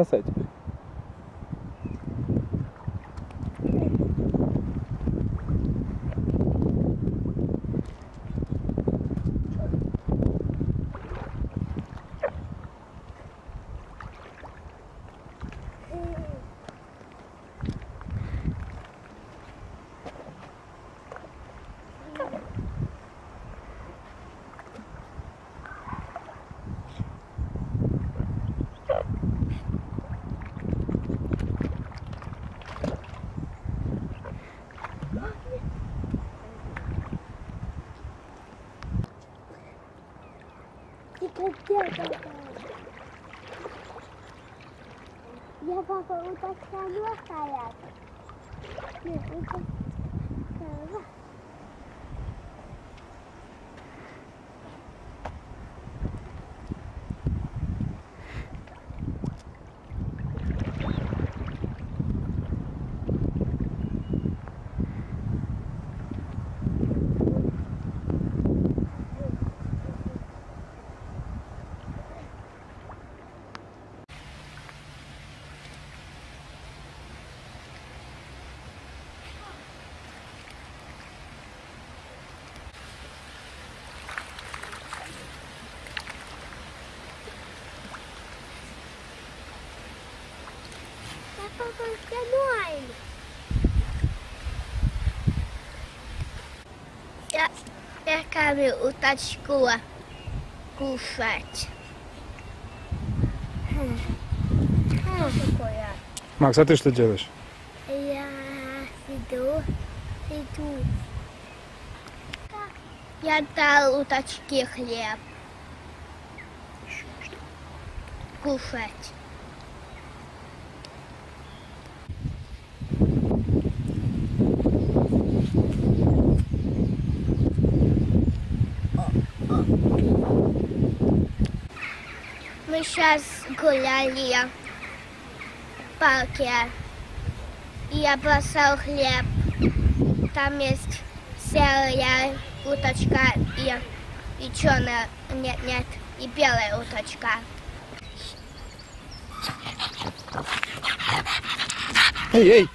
Бросайте. Тільки де така? Я папа уточняла стоять. Нет, это... Я папа уточняла. Я, я камеру уточку кушать. Что такое? Макс, а ты что делаешь? Я иду, иду. Я дал уточке хлеб. Кушать. Сейчас гуляли в парке. Я бросал хлеб. Там есть серая уточка и, и черная, нет, нет, и белая уточка. Эй, эй!